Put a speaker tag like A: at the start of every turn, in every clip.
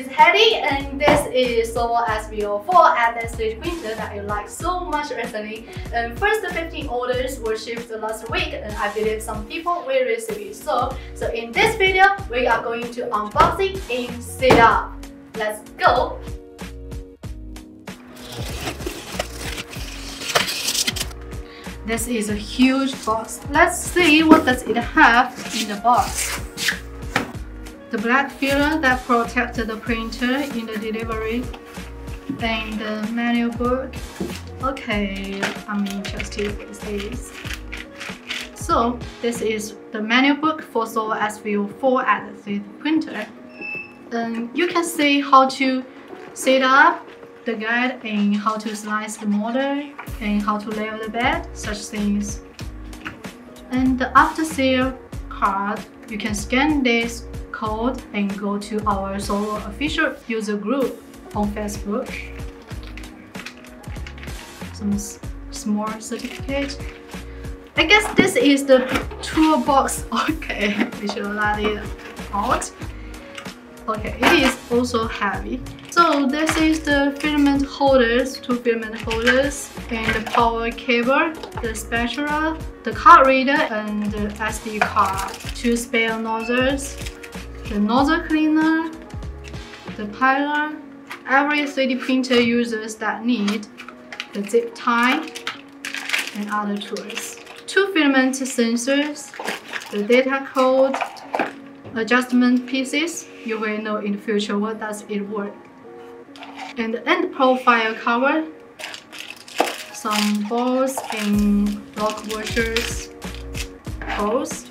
A: is Hetty and this is Sovol SV04 at the stage printer that I like so much recently. And first 15 orders were shipped last week and I believe some people will receive it. So, so in this video, we are going to unboxing and set up. Let's go! This is a huge box. Let's see what does it have in the box. The black filler that protects the printer in the delivery. and the manual book. Okay, I'm interested with this. So this is the manual book for Sovol SV04 at the printer. And you can see how to set up the guide and how to slice the model and how to lay the bed, such things. And the after sale card, you can scan this code and go to our Sovol official user group on Facebook. Some small certificate. I guess this is the toolbox. Okay, we should let it out. Okay, it is also heavy. So this is the filament holders, two filament holders, and the power cable, the spatula, the card reader, and the SD card, two spare nozzles, the nozzle cleaner, the piler. Every 3D printer uses that need the zip tie and other tools. Two filament sensors, the data code, adjustment pieces. You will know in the future what does it work and the end profile cover, some balls and lock washers, balls,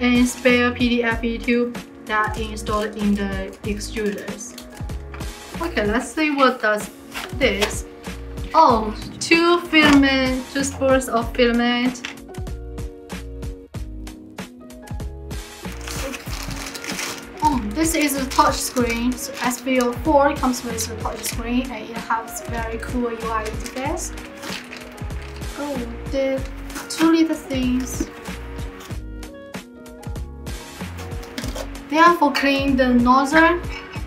A: and spare PTFE tube that installed in the extruders. Okay, let's see what does this. Oh, two filament, two spools of filament Oh, This is a touch screen. So SV04 comes with a touch screen and it has very cool UI interface. Oh, the two little things. They are for cleaning the nozzle.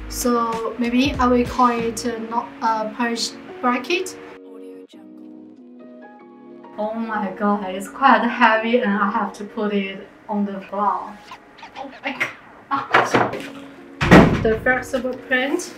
A: So maybe I will call it a not a purge bracket. Oh my god, it's quite heavy and I have to put it on the floor. Oh my god the flexible print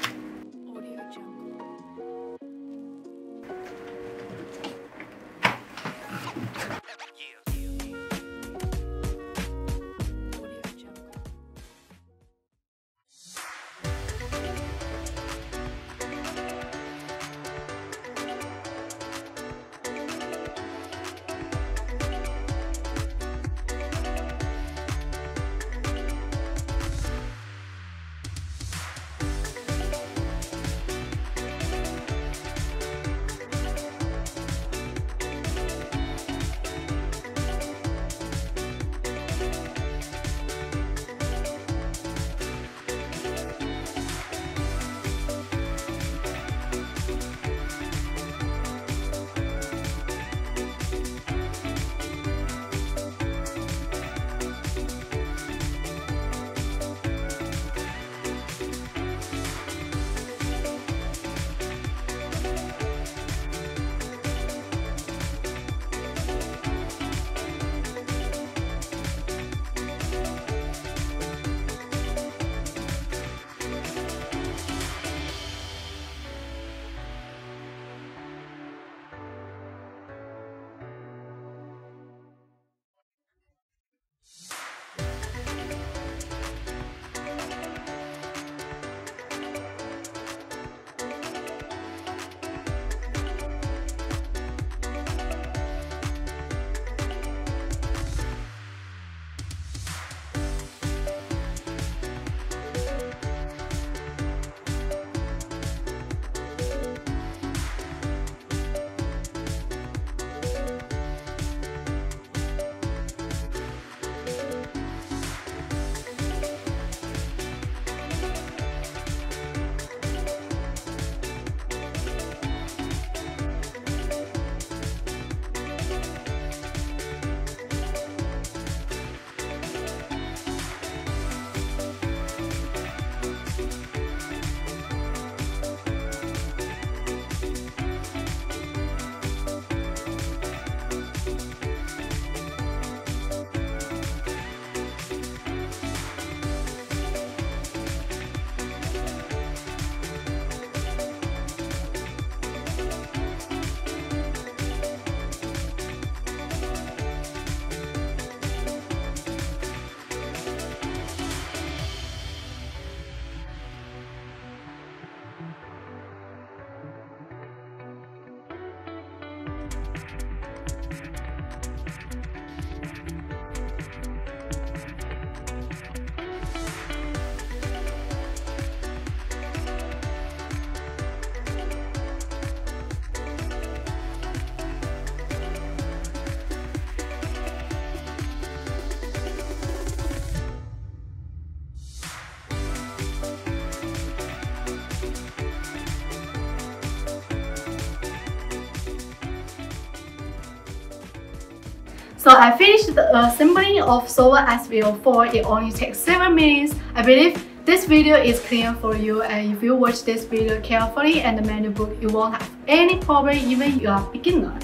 A: So I finished the assembling of Sovol SV04. It only takes 7 minutes. I believe this video is clear for you and if you watch this video carefully and the manual book, you won't have any problem even you are beginner.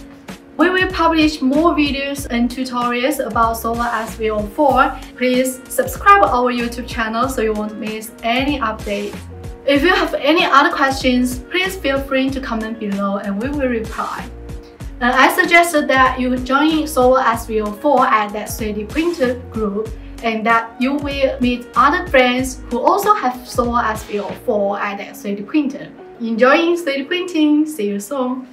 A: We will publish more videos and tutorials about Sovol SV04. Please subscribe our YouTube channel so you won't miss any update. If you have any other questions, please feel free to comment below and we will reply. Uh, I suggested that you join Sovol SV04 at that 3D printer group and that you will meet other friends who also have Sovol SV04 at that 3D printer. Enjoying 3D printing, see you soon!